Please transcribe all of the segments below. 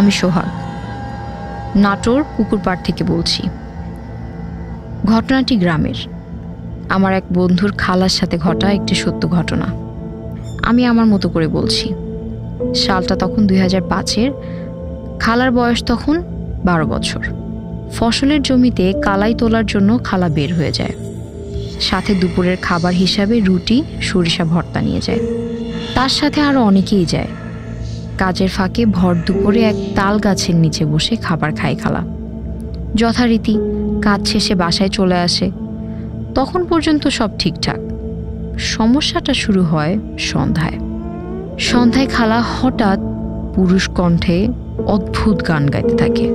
আমি সোহাগ। নাটোর পুকুরপাড় থেকে বলছি। ঘটনাটি গ্রামের। আমার এক বন্ধুর খালার সাথে ঘটা একটি সত্য ঘটনা। আমি আমার মতো করে বলছি। সালটা তখন দুই হাজার পাঁচের। খালার বয়স তখন বারো বছর। ফসলের জমিতে কালাই তোলার জন্য খালা বের হয়ে যায়। সাথে দুপুরের খাবার হিসাবে রুটি, সরিষা, ভর্তা নিয়ে যায়। তার সাথে আরও অনেকেই যায়। কাজের ফাঁকে ভর দুপুরে এক তাল গাছের নিচে বসে খাবার খায় খালা। যথারীতি কাজ শেষে বাসায় চলে আসে। তখন পর্যন্ত সব ঠিকঠাক। সমস্যাটা শুরু হয় সন্ধ্যায়। সন্ধ্যায় খালা হঠাৎ পুরুষ কণ্ঠে অদ্ভুত গান গাইতে থাকে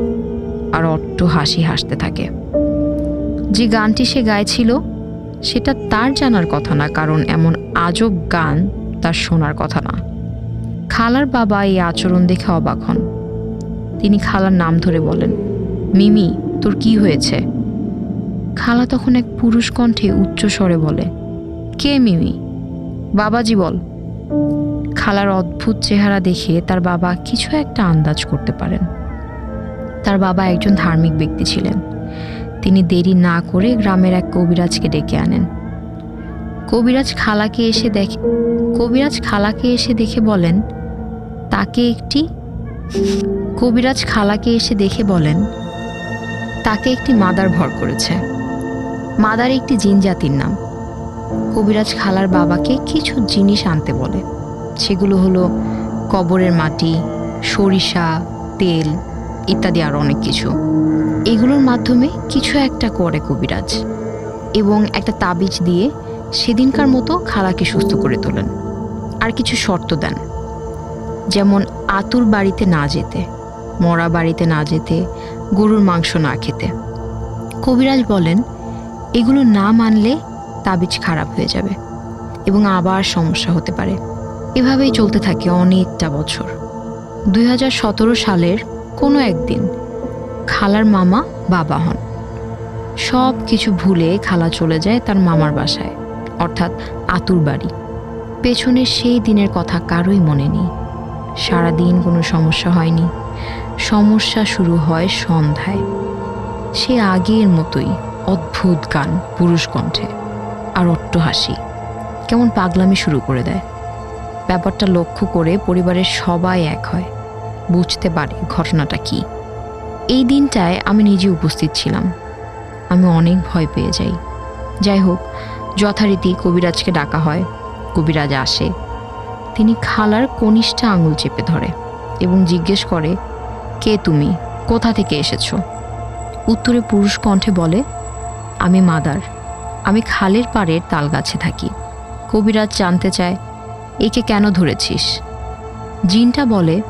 আর অট্ট হাসি হাসতে থাকে। যে গানটি সে গাইছিল, সেটা তার জানার কথা না, কারণ এমন আজব গান তার শোনার কথা না। খালার বাবা এই আচরণ দেখে অবাক হন। তিনি খালার নাম ধরে বলেন, মিমি, তোর কি হয়েছে? খালা তখন এক পুরুষ কণ্ঠে উচ্চ স্বরে বলে, কে মিমি? বাবাজি বল। খালার অদ্ভুত চেহারা দেখে তার বাবা কিছু একটা আন্দাজ করতে পারেন। তার বাবা একজন ধার্মিক ব্যক্তি ছিলেন। তিনি দেরি না করে গ্রামের এক কবিরাজকে ডেকে আনেন। কবিরাজ খালাকে এসে দেখে, কবিরাজ খালাকে এসে দেখে বলেন তাকে একটি কবিরাজ খালাকে এসে দেখে বলেন, তাকে একটি মাদার ভর করেছে। মাদার একটি জিন জাতির নাম। কবিরাজ খালার বাবাকে কিছু জিনিস আনতে বলে। সেগুলো হলো কবরের মাটি, সরিষা, তেল ইত্যাদি আরও অনেক কিছু। এগুলোর মাধ্যমে কিছু একটা করে কবিরাজ এবং একটা তাবিজ দিয়ে সেদিনকার মতো খালাকে সুস্থ করে তোলেন। আর কিছু শর্ত দেন। যেমন আতুর বাড়িতে না যেতে, মরা বাড়িতে না যেতে, গরুর মাংস না খেতে। কবিরাজ বলেন, এগুলো না মানলে তাবিজ খারাপ হয়ে যাবে এবং আবার সমস্যা হতে পারে। এভাবেই চলতে থাকে অনেকটা বছর। দুই হাজার সতেরো সালের কোনো একদিন খালার মামা বাবা হন। সব কিছু ভুলে খালা চলে যায় তার মামার বাসায়, অর্থাৎ আতুর বাড়ি। পেছনের সেই দিনের কথা কারোই মনে নেই। সারাদিন কোনো সমস্যা হয়নি। সমস্যা শুরু হয় সন্ধ্যায়। সে আগের মতোই অদ্ভুত গান পুরুষ কণ্ঠে আর অট্ট হাসি। কেমন পাগলামি শুরু করে দেয়। ব্যাপারটা লক্ষ্য করে পরিবারের সবাই এক হয়। বুঝতে পারে ঘটনাটা কি। এই দিনটায় আমি নিজে উপস্থিত ছিলাম। আমি অনেক ভয় পেয়ে যাই। যাই হোক, যথারীতি কবিরাজকে ডাকা হয়। কবিরাজ আসে। তিনি খালার কনিষ্ঠা আঙুল চেপে ধরে এবং জিজ্ঞেস করে, কে তুমি? কোথা থেকে এসেছ? উত্তরে পুরুষ কণ্ঠে বলে, আমি মাদার। আমি খালের পাড়ের তালগাছে থাকি। কবিরাজ জানতে চায়, একে কেন ধরেছিস? জিনটা বলে,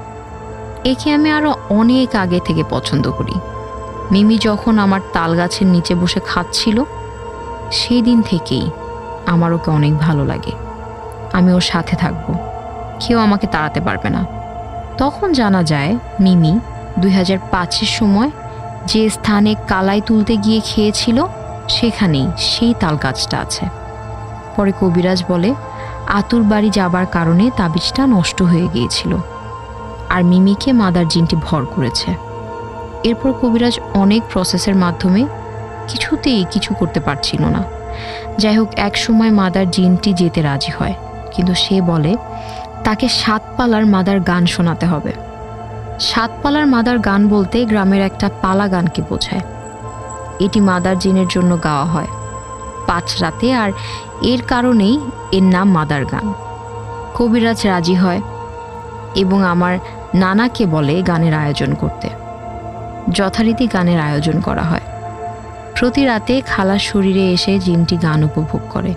একে আমি আরও অনেক আগে থেকে পছন্দ করি। মিমি যখন আমার তাল গাছের নিচে বসে খাচ্ছিল সেই দিন থেকেই আমার ওকে অনেক ভালো লাগে। আমি ওর সাথে থাকব। কেউ আমাকে তাড়াতে পারবে না। তখন জানা যায়, মিমি দুই হাজার পাঁচের সময় যে স্থানে কালাই তুলতে গিয়ে খেয়েছিল, সেখানেই সেই তাল গাছটা আছে। পরে কবিরাজ বলে, আতুর বাড়ি যাবার কারণে তাবিজটা নষ্ট হয়ে গিয়েছিল। আর মিমিকে মাদার জিনটি ভর করেছে। এরপর কবিরাজ অনেক প্রসেসের মাধ্যমে কিছুতেই কিছু করতে পারছিল না। যাই হোক, এক সময় মাদার জিনটি যেতে রাজি হয়। কিন্তু সে বলে তাকে সাতপালার মাদার গান শোনাতে হবে। সাতপালার মাদার গান বলতে গ্রামের একটা পালা গানকে বোঝায়। এটি মাদার জিনের জন্য গাওয়া হয়। পাঁচ রাতে আর এর কারণেই এর নাম মাদার গান। কবিরাজ রাজি হয় এবং আমার নানাকে বলে গানের আয়োজন করতে। যথারীতি গানের আয়োজন করা হয়। প্রতি রাতে খালার শরীরে এসে জিনটি গান উপভোগ করে।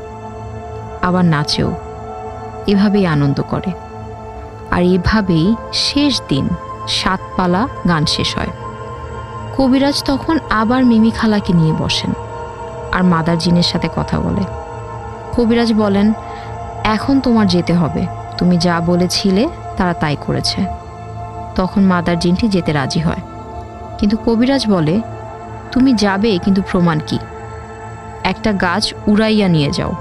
আবার নাচেও। এভাবেই আনন্দ করে। আর এভাবেই শেষ দিন সাতপালা গান শেষ হয়। কবিরাজ তখন আবার মিমি খালাকে নিয়ে বসেন আর মাদার জিনের সাথে কথা বলে। কবিরাজ বলেন, এখন তোমার যেতে হবে। তুমি যা বলেছিলে, তারা তাই করেছে। তখন মাদার জিনটি যেতে রাজি হয়। কিন্তু কবিরাজ বলে, তুমি যাবে, কিন্তু প্রমাণ কি? একটা গাছ উড়াইয়া নিয়ে যাও।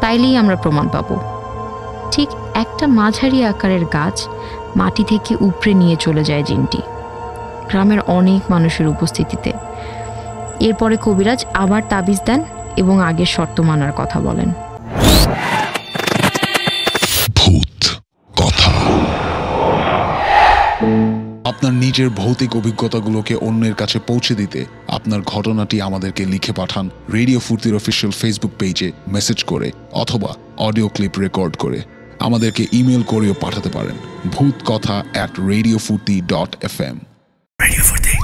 তাইলেই আমরা প্রমাণ পাবো। ঠিক একটা মাঝারি আকারের গাছ মাটি থেকে উপড়ে নিয়ে চলে যায় জিনটি। গ্রামের অনেক মানুষের উপস্থিতিতে। এরপরে কবিরাজ আবার তাবিজ দেন এবং আগের শর্ত মানার কথা বলেন। আপনার নিজের ভৌতিক অভিজ্ঞতাগুলোকে অন্যের কাছে পৌঁছে দিতে আপনার ঘটনাটি আমাদেরকে লিখে পাঠান রেডিও ফুর্তির অফিসিয়াল ফেসবুক পেজে মেসেজ করে অথবা অডিও ক্লিপ রেকর্ড করে। আমাদেরকে ইমেল করেও পাঠাতে পারেন ভূত কথা at radio Foorti dot F M radio Forte